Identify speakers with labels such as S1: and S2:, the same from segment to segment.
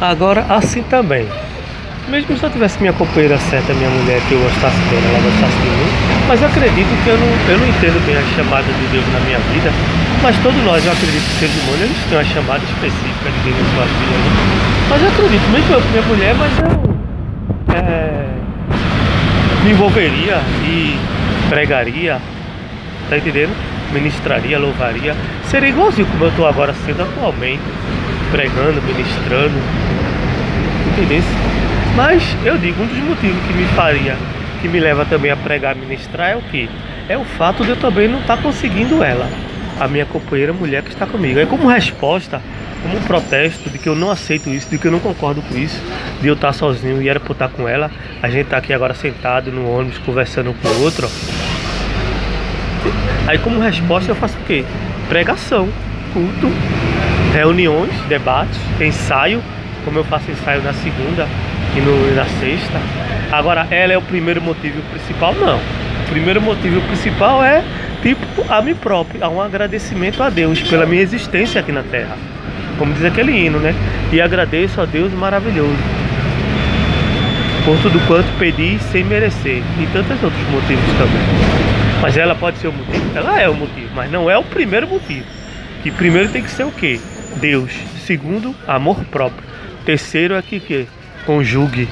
S1: Agora, assim também. Mesmo se eu tivesse minha companheira certa, minha mulher, que eu gostasse dela, ela gostasse de mim, mas eu acredito que eu não, eu não entendo bem a chamada de Deus na minha vida, mas todos nós, eu acredito que seres humanos, eles têm uma chamada específica de Deus na sua vida. Né? Mas eu acredito, mesmo eu com minha mulher, mas eu é, me envolveria e pregaria, tá entendendo? Ministraria, louvaria, seria igualzinho como eu estou agora sendo atualmente, pregando, ministrando, entendeu? Mas eu digo, um dos motivos que me faria, que me leva também a pregar, ministrar é o que? É o fato de eu também não estar tá conseguindo ela, a minha companheira mulher que está comigo. É como resposta, como protesto de que eu não aceito isso, de que eu não concordo com isso, de eu estar tá sozinho e era por estar tá com ela. A gente está aqui agora sentado no ônibus conversando com o outro. Aí como resposta eu faço o quê? Pregação, culto, reuniões, debates, ensaio, como eu faço ensaio na segunda, e no, na sexta. Agora, ela é o primeiro motivo principal? Não. O primeiro motivo principal é, tipo, a mim próprio, a um agradecimento a Deus pela minha existência aqui na Terra. Como diz aquele hino, né? E agradeço a Deus maravilhoso. Por tudo quanto pedi sem merecer. E tantos outros motivos também. Mas ela pode ser o motivo? Ela é o motivo, mas não é o primeiro motivo. Que primeiro tem que ser o quê? Deus. Segundo, amor próprio. Terceiro é que, que conjugue.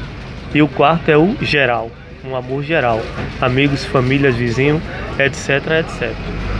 S1: E o quarto é o geral, um amor geral. Amigos, famílias, vizinhos, etc, etc.